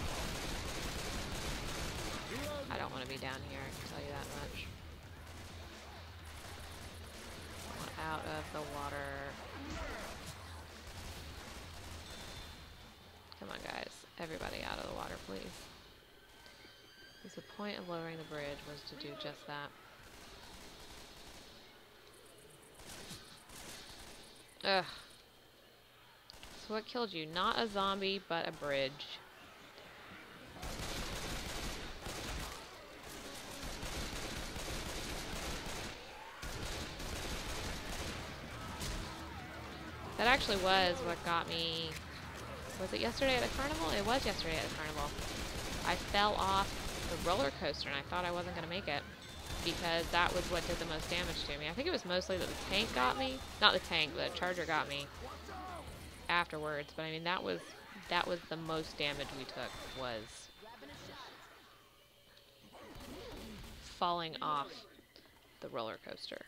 I don't want to be down here, I can tell you that much. I want out of the water. Come on, guys. Everybody out of the water, please. Because the point of lowering the bridge was to do just that. Ugh. So what killed you? Not a zombie, but a bridge. That actually was what got me... Was it yesterday at the carnival? It was yesterday at the carnival. I fell off the roller coaster and I thought I wasn't going to make it. Because that was what did the most damage to me. I think it was mostly that the tank got me. Not the tank, the charger got me afterwards. But I mean, that was that was the most damage we took was falling off the roller coaster.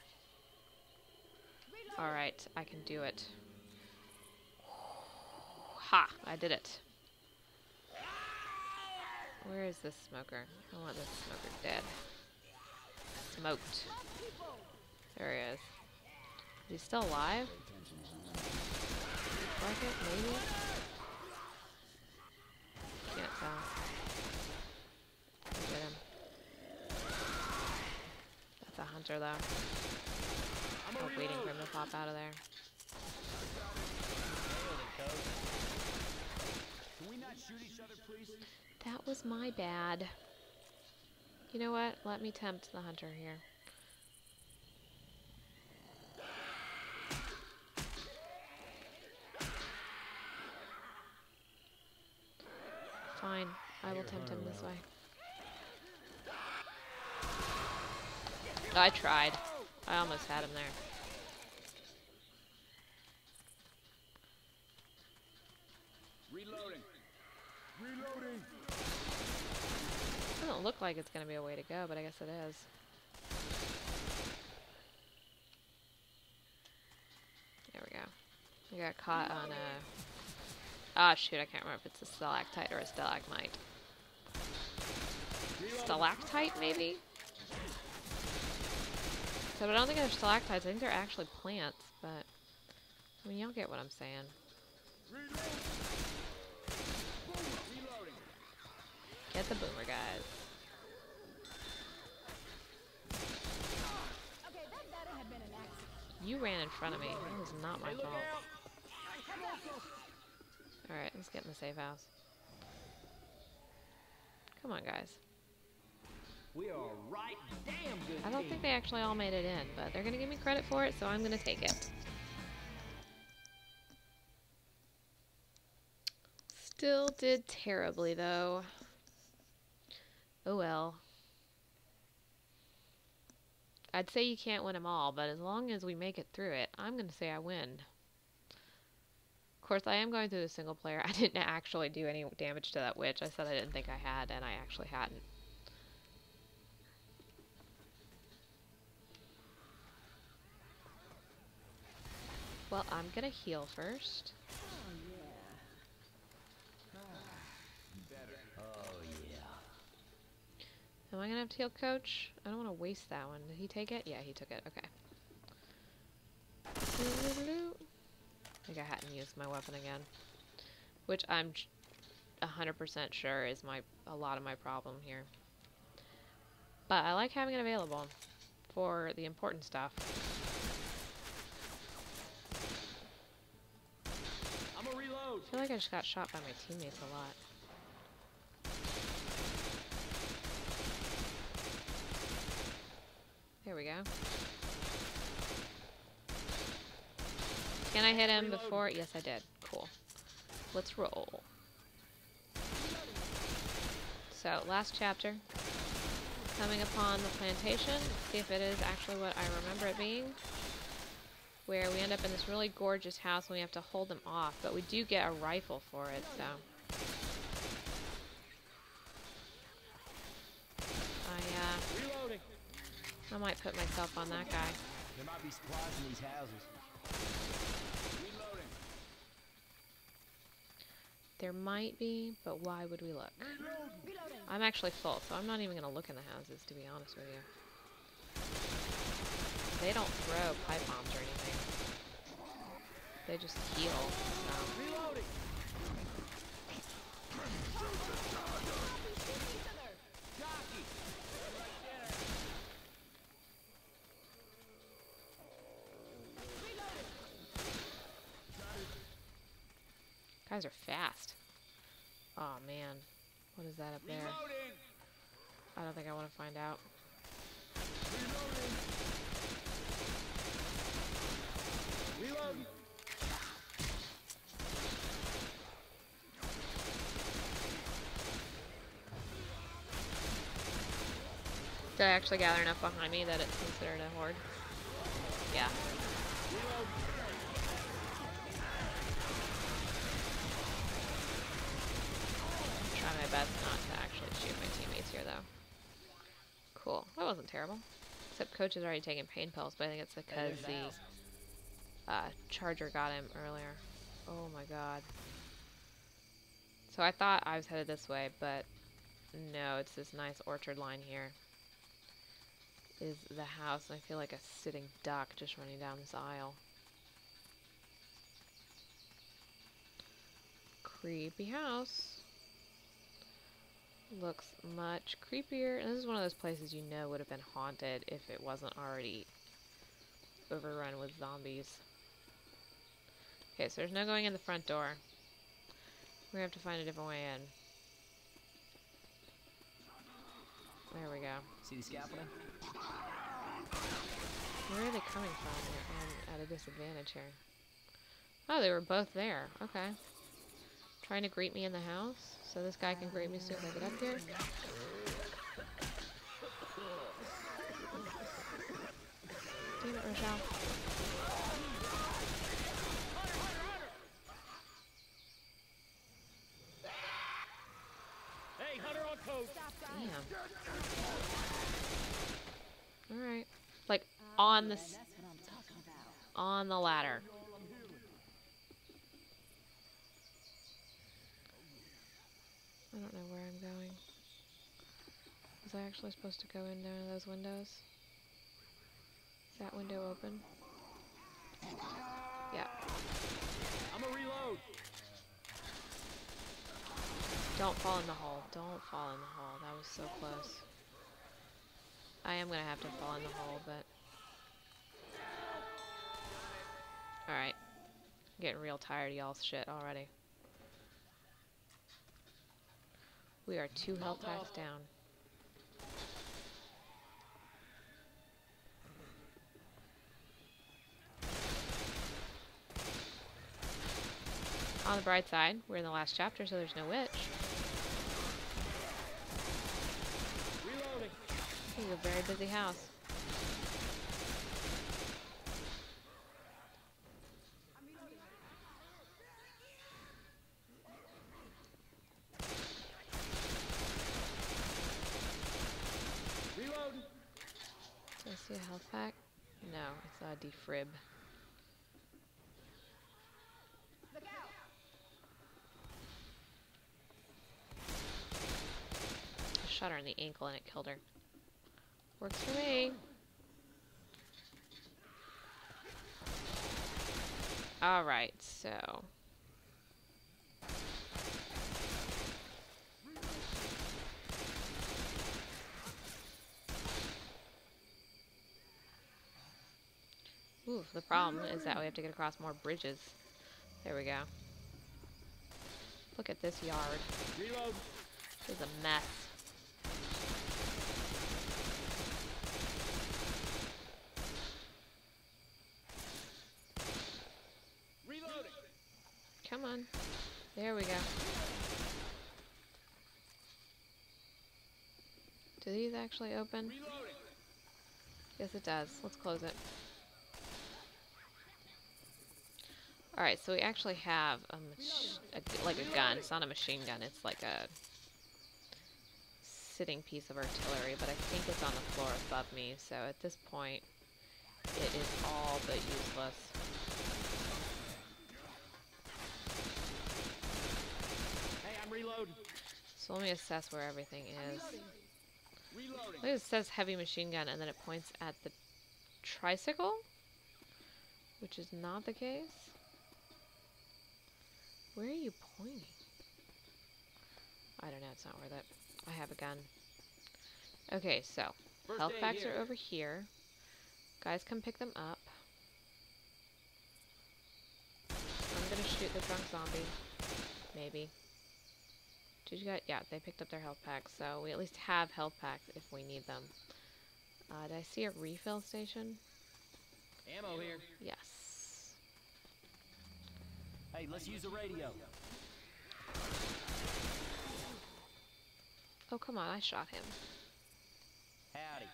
Alright, I can do it. Ha! I did it. Where is this smoker? I want this smoker dead. Smoked. There he is. Is he still alive? Like maybe? Can't tell. At him. That's a hunter though. I'm waiting for him to pop out of there. Can we not shoot each other, please? That was my bad. You know what? Let me tempt the hunter here. Fine. I will tempt him this way. I tried. I almost had him there. Reloading. Reloading. Doesn't look like it's gonna be a way to go, but I guess it is. There we go. I got caught on a. Ah, shoot! I can't remember if it's a stalactite or a stalagmite. Stalactite, maybe. So, I don't think they're stalactites. I think they're actually plants. But I mean, y'all get what I'm saying. Get the boomer, guys. Okay, that better have been an accident. You ran in front of me. That was not my fault. Alright, let's get in the safe house. Come on, guys. We are right damn good. I don't think they actually all made it in, but they're gonna give me credit for it, so I'm gonna take it. Still did terribly, though. Oh well. I'd say you can't win them all, but as long as we make it through it, I'm gonna say I win. Of course, I am going through the single player. I didn't actually do any damage to that witch. I said I didn't think I had, and I actually hadn't. Well, I'm gonna heal first. Oh yeah. Am I gonna have to heal coach? I don't want to waste that one. Did he take it? Yeah, he took it. Okay. I think I hadn't used my weapon again. Which I'm j- 100% sure is my a lot of my problem here. But I like having it available for the important stuff. I'm a reload. I feel like I just got shot by my teammates a lot. There we go. Can I hit him before? Yes, I did. Cool. Let's roll. So, last chapter. Coming upon the plantation. See if it is actually what I remember it being. Where we end up in this really gorgeous house and we have to hold them off. But we do get a rifle for it, so. I, uh, Reloading. I might put myself on that guy. There might be supplies in these houses. Reloading. There might be, but why would we look? I'm actually full, so I'm not even going to look in the houses, to be honest with you. They don't throw pipe bombs or anything. They just heal, so... Guys are fast. Oh man. What is that up there? Reloading! I don't think I want to find out. Reloading! Did I actually gather enough behind me that it's considered a horde? Yeah. Try my best not to actually shoot my teammates here, though. Cool. That wasn't terrible. Except Coach is already taking pain pills, but I think it's because the uh, Charger got him earlier. Oh my god. So I thought I was headed this way, but no, it's this nice orchard line here. Is the house, and I feel like a sitting duck just running down this aisle. Creepy house. Looks much creepier. And this is one of those places you know would have been haunted if it wasn't already overrun with zombies. Okay, so there's no going in the front door. We have to find a different way in. There we go. See the scaffolding? Where are they coming from? I'm at a disadvantage here. Oh, they were both there. Okay. Trying to greet me in the house, so this guy can greet me as soon as I get up here. Damn it, Rochelle. Hey, Hunter on coach! Damn. Alright. Like, on the... s- On the ladder. I don't know where I'm going. Was I actually supposed to go in one of those windows? Is that window open? Yeah. I'm a reload! Don't fall in the hole. Don't fall in the hole. That was so close. I am gonna have to fall in the hole, but... Alright. I'm getting real tired of y'all's shit already. We are two health packs down. On the bright side, we're in the last chapter, so there's no witch. Reloading! This is a very busy house. Reloading! Do I see a health pack? No, out! I shot her in the ankle and it killed her. Works for me. Alright, so. Ooh, the problem is that we have to get across more bridges. There we go. Look at this yard. Reload! This is a mess. Reloading! Come on. There we go. Do these actually open? Reloading! Yes, it does. Let's close it. Alright, so we actually have a, a like a gun. It's not a machine gun. It's like a sitting piece of artillery, but I think it's on the floor above me. So at this point, it is all but useless. Hey, I'm reloading. So let me assess where everything is. Reloading. Look, it says heavy machine gun and then it points at the tricycle, which is not the case. Where are you pointing? I don't know, it's not worth it. I have a gun. Okay, so First health packs here. are over here. Guys come pick them up. I'm gonna shoot the drunk zombie. Maybe. Did you get? Yeah, they picked up their health packs, so we at least have health packs if we need them. Uh, did I see a refill station? Ammo here. Yes. Hey, let's use the radio. Oh, come on, I shot him. Howdy.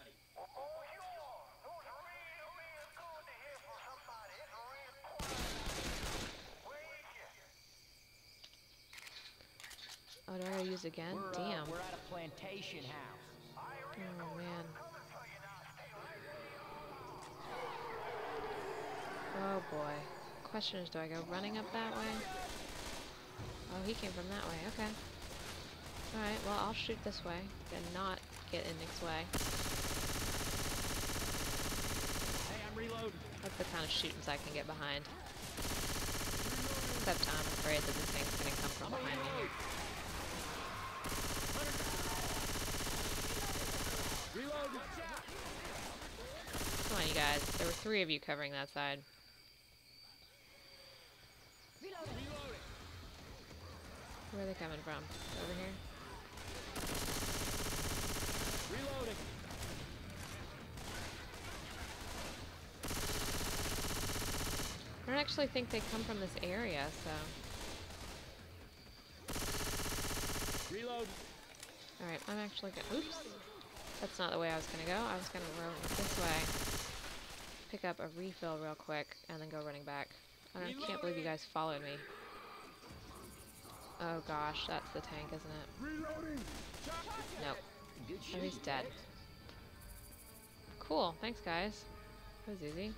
Oh, do I gotta use again? We're, uh, Damn. we're at a plantation house. Oh, man. Oh, boy. Question is, do I go running up that way? Oh, he came from that way. Okay. Alright, well, I'll shoot this way and not get in Nick's way. Hey, I'm reloading. That's the kind of shootings I can get behind. Except I'm afraid that this thing's gonna come from behind me. Reload. Come on, you guys. There were three of you covering that side. Where are they coming from? Over here? Reloading. I don't actually think they come from this area, so... Reload. Alright, I'm actually gonna... Oops! That's not the way I was gonna go. I was gonna run this way. Pick up a refill real quick, and then go running back. I can't believe you guys followed me. Oh gosh, that's the tank, isn't it? Reloading! Nope. Oh, he's dead. Cool, thanks guys. That was easy.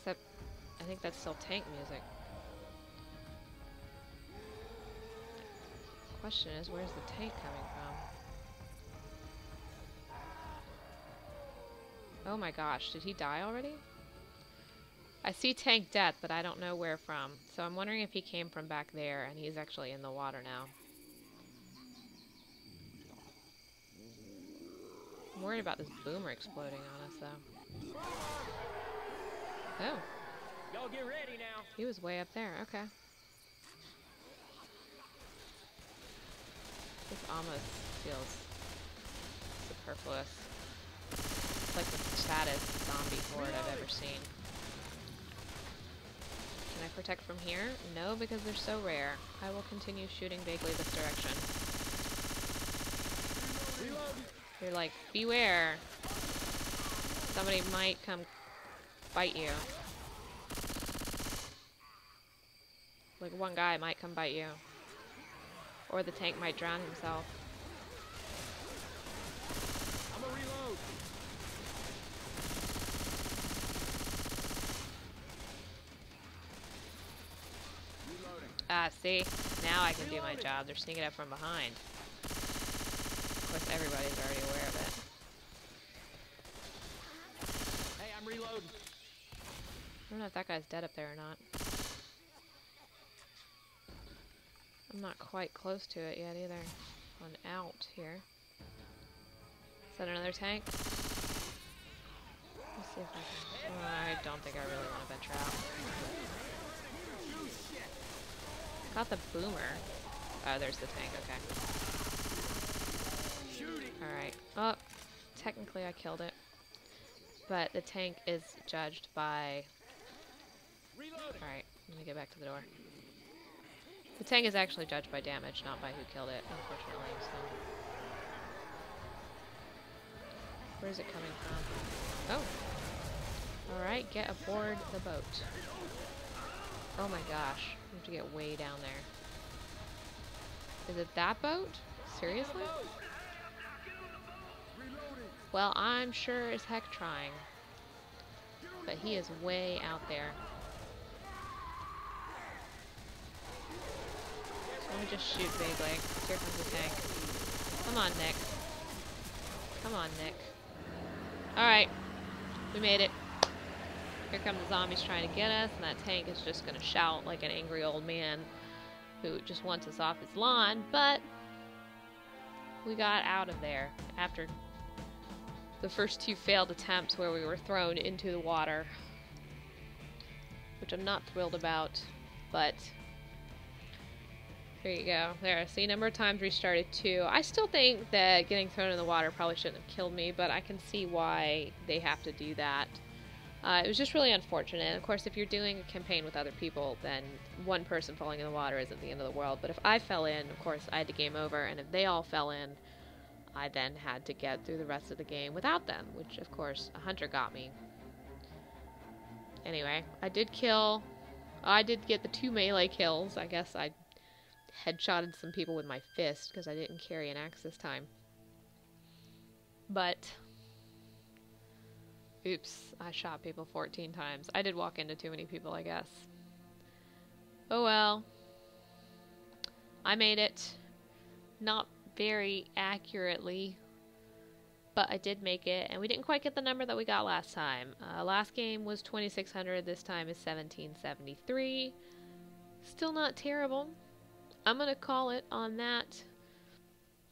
Except, I think that's still tank music. Question is, where's the tank coming from? Oh my gosh, did he die already? I see tank death, but I don't know where from. So I'm wondering if he came from back there and he's actually in the water now. I'm worried about this boomer exploding on us, though. Oh, Y'all get ready now. he was way up there. Okay. This almost feels superfluous. It's like the saddest zombie horde I've ever seen. I protect from here? No, because they're so rare. I will continue shooting vaguely this direction. You're like, beware. Somebody might come bite you. Like one guy might come bite you. Or the tank might drown himself. I'm gonna reload. Ah, see? Now I can do my job. They're sneaking up from behind. Of course, everybody's already aware of it. Hey, I'm reloading. I don't know if that guy's dead up there or not. I'm not quite close to it yet either. On out here. Is that another tank? Let's see if I can. Oh, I don't think I really want to venture out. Got the boomer. Oh, there's the tank. Okay. Alright. Oh, technically I killed it. But the tank is judged by Alright, let me get back to the door. The tank is actually judged by damage, not by who killed it, unfortunately, so. Where is it coming from? Oh! Alright, get aboard the boat. Oh my gosh, we have to get way down there. Is it that boat? Seriously? Well, I'm sure as heck trying. But he is way out there. Let me just shoot vaguely. Here comes the tank. Come on, Nick. Come on, Nick. Alright. We made it. Here come the zombies trying to get us, and that tank is just gonna shout like an angry old man who just wants us off his lawn, but we got out of there after the first two failed attempts where we were thrown into the water. Which I'm not thrilled about, but there you go. There, see, number of times restarted too. I still think that getting thrown in the water probably shouldn't have killed me, but I can see why they have to do that. Uh, it was just really unfortunate. And Of course, if you're doing a campaign with other people, then one person falling in the water isn't the end of the world. But if I fell in, of course, I had to game over, and if they all fell in, I then had to get through the rest of the game without them, which, of course, a hunter got me. Anyway, I did kill. I did get the two melee kills. I guess I headshotted some people with my fist because I didn't carry an axe this time. But Oops, I shot people 14 times. I did walk into too many people, I guess. Oh well. I made it. Not very accurately, but I did make it, and we didn't quite get the number that we got last time. Uh, last game was 2600, this time is 1773. Still not terrible. I'm gonna call it on that.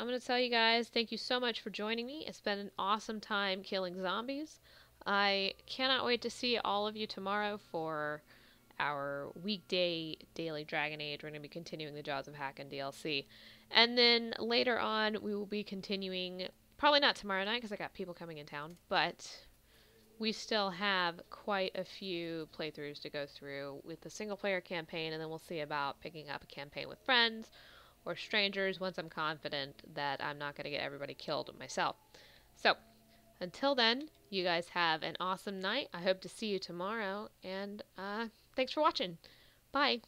I'm gonna tell you guys thank you so much for joining me. It's been an awesome time killing zombies. I cannot wait to see all of you tomorrow for our weekday daily Dragon Age. We're going to be continuing the Jaws of Hakkon DLC. And then later on, we will be continuing, probably not tomorrow night because I got people coming in town, but we still have quite a few playthroughs to go through with the single player campaign, and then we'll see about picking up a campaign with friends or strangers once I'm confident that I'm not going to get everybody killed myself. So, until then, you guys have an awesome night. I hope to see you tomorrow, and uh, thanks for watching. Bye.